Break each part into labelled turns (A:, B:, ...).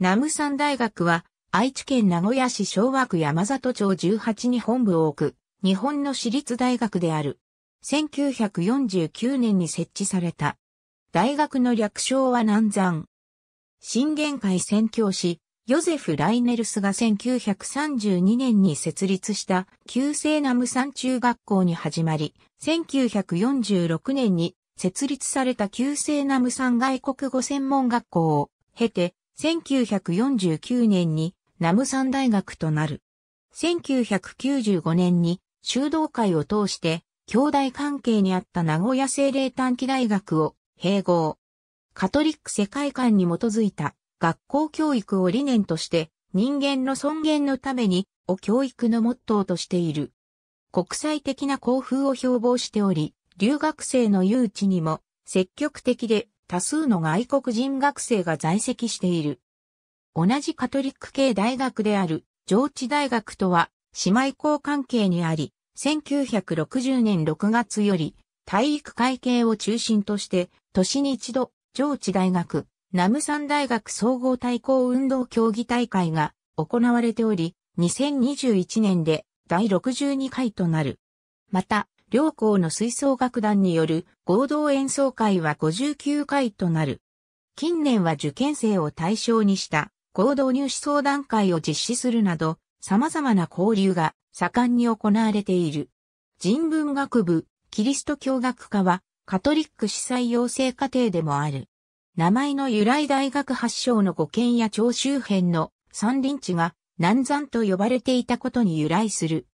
A: 南無山大学は愛知県名古屋市昭和区山里町18に本部を置く日本の私立大学である。1949年に設置された。大学の略称は南山。新元会宣教師、ヨゼフ・ライネルスが1932年に設立した旧制南無山中学校に始まり、1946年に設立された旧制南無山外国語専門学校を経て、1949年にナムサン大学となる。1995年に修道会を通して兄弟関係にあった名古屋精霊短期大学を併合。カトリック世界観に基づいた学校教育を理念として人間の尊厳のためにを教育のモットーとしている。国際的な校風を標榜しており、留学生の誘致にも積極的で多数の外国人学生が在籍している。同じカトリック系大学である上智大学とは姉妹校関係にあり、1960年6月より体育会系を中心として年に一度上智大学、ナムサン大学総合対抗運動競技大会が行われており、2021年で第62回となる。また、両校の吹奏楽団による合同演奏会は59回となる。近年は受験生を対象にした合同入試相談会を実施するなど、様々な交流が盛んに行われている。人文学部、キリスト教学科はカトリック司祭養成課程でもある。名前の由来大学発祥の五県や町周辺の山林地が南山と呼ばれていたことに由来する。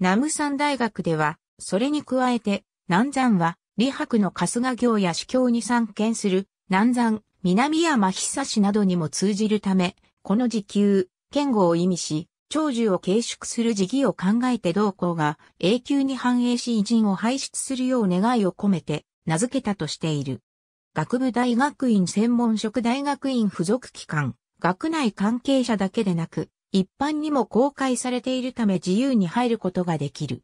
A: 南無山大学ではそれに加えて、南山は、李白の春日行や主教に参見する、南山、南山久志などにも通じるため、この時給、剣語を意味し、長寿を継縮する時期を考えて同校が永久に繁栄し偉人を輩出するよう願いを込めて名付けたとしている。学部大学院専門職大学院附属機関、学内関係者だけでなく、一般にも公開されているため自由に入ることができる。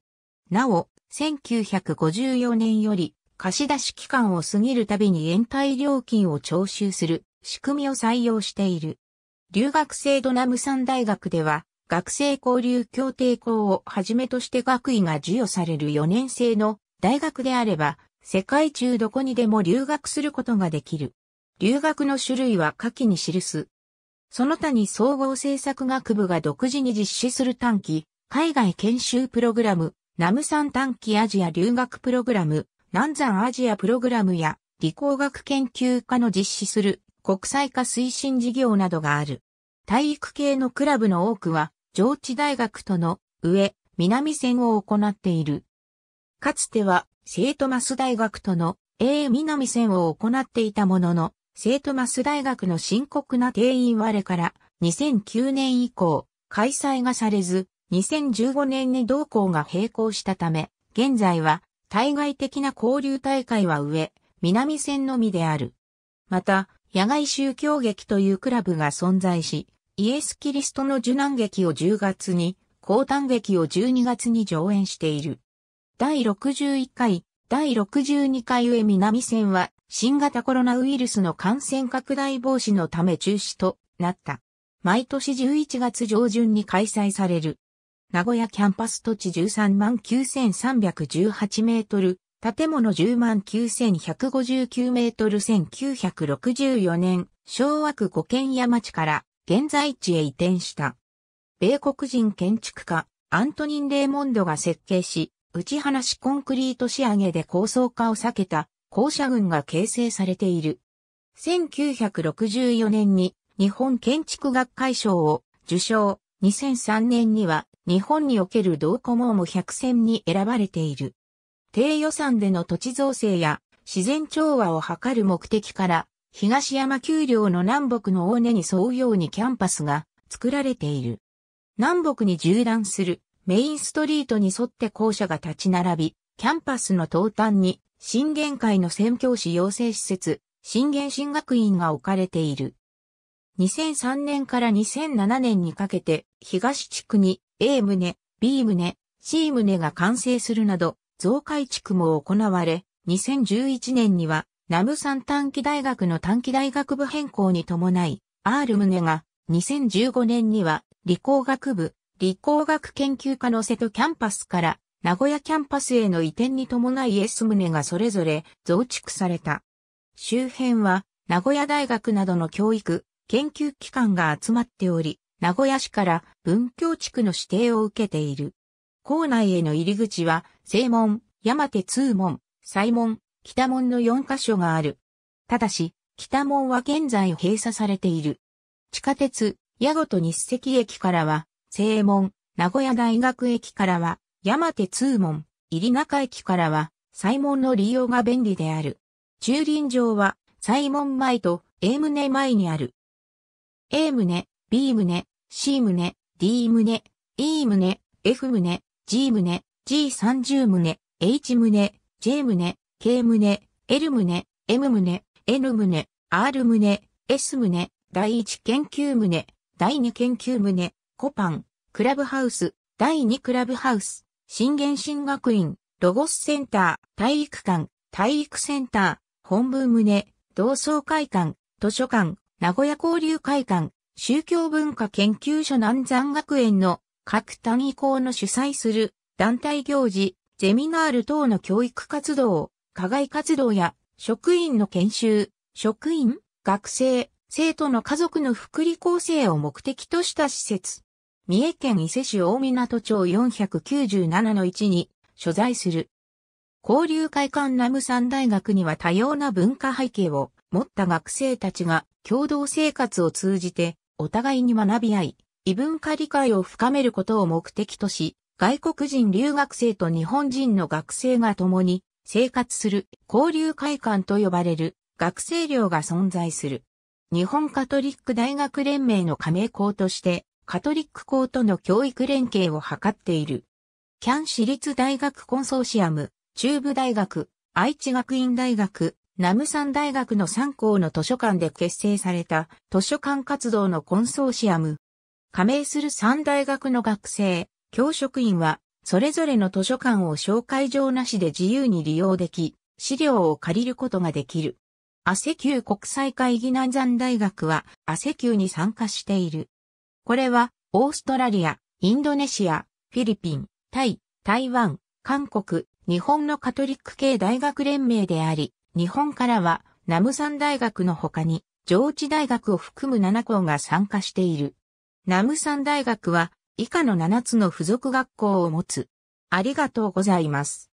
A: なお、1954年より貸し出し期間を過ぎるたびに延滞料金を徴収する仕組みを採用している。留学生ドナムサン大学では学生交流協定校をはじめとして学位が授与される4年生の大学であれば世界中どこにでも留学することができる。留学の種類は下記に記す。その他に総合政策学部が独自に実施する短期、海外研修プログラム、ナムサン短期アジア留学プログラム、南山アジアプログラムや理工学研究科の実施する国際化推進事業などがある。体育系のクラブの多くは上智大学との上、南線を行っている。かつてはセイトマス大学との A 南線を行っていたものの、セイトマス大学の深刻な定員割れから2009年以降開催がされず2015年に同校が並行したため、現在は対外的な交流大会は上、南線のみである。また、野外宗教劇というクラブが存在し、イエス・キリストの受難劇を10月に、降誕劇を12月に上演している。第61回、第62回上南線は、新型コロナウイルスの感染拡大防止のため中止となった。毎年11月上旬に開催される。名古屋キャンパス土地13万9318メートル、建物10万9159メートル1964年、昭和区五軒山町から現在地へ移転した。米国人建築家、アントニン・レーモンドが設計し、内放しコンクリート仕上げで高層化を避けた校舎群が形成されている。1964年に日本建築学会賞を受賞、2003年には日本における同コモーム百選に選ばれている。低予算での土地造成や自然調和を図る目的から東山丘陵の南北の尾根に沿うようにキャンパスが作られている。南北に縦断するメインストリートに沿って校舎が立ち並び、キャンパスの東端に新元会の宣教師養成施設、新元新学院が置かれている。2003年から2007年にかけて東地区に A 棟、B 棟、C 棟が完成するなど、増改築も行われ、2011年には、ナムサン短期大学の短期大学部変更に伴い、R 宗が2015年には理工学部、理工学研究科の瀬戸キャンパスから名古屋キャンパスへの移転に伴い S 宗がそれぞれ増築された。周辺は名古屋大学などの教育、研究機関が集まっており、名古屋市から文教地区の指定を受けている。校内への入り口は、正門、山手通門、西門、北門の4カ所がある。ただし、北門は現在閉鎖されている。地下鉄、矢ごと日赤駅からは、正門、名古屋大学駅からは、山手通門、入中駅からは、西門の利用が便利である。駐輪場は、西門前と A 棟前にある。A 棟、B 棟、C 棟、D 棟、E 棟、F 棟、G 棟、G30 棟、H 棟、J 棟、K 棟、L 棟、M 棟、N 棟、R 棟、S 棟、第1研究棟、第2研究棟、コパン、クラブハウス、第2クラブハウス、新原進学院、ロゴスセンター、体育館、体育センター、本部棟、同窓会館、図書館、名古屋交流会館、宗教文化研究所南山学園の各単位校の主催する団体行事、ゼミナール等の教育活動、課外活動や職員の研修、職員、学生、生徒の家族の福利厚生を目的とした施設。三重県伊勢市大港町497-1に所在する。交流会館ナム山大学には多様な文化背景を持った学生たちが共同生活を通じてお互いに学び合い、異文化理解を深めることを目的とし、外国人留学生と日本人の学生が共に生活する交流会館と呼ばれる学生寮が存在する。日本カトリック大学連盟の加盟校としてカトリック校との教育連携を図っている。キャン私立大学コンソーシアム中部大学、愛知学院大学、ナムサン大学の3校の図書館で結成された図書館活動のコンソーシアム。加盟する3大学の学生、教職員は、それぞれの図書館を紹介状なしで自由に利用でき、資料を借りることができる。アセキュー国際会議南山大学はアセキューに参加している。これは、オーストラリア、インドネシア、フィリピン、タイ、台湾、韓国、日本のカトリック系大学連盟であり、日本からはナムサン大学の他に上智大学を含む7校が参加している。ナムサン大学は以下の7つの付属学校を持つ。ありがとうございます。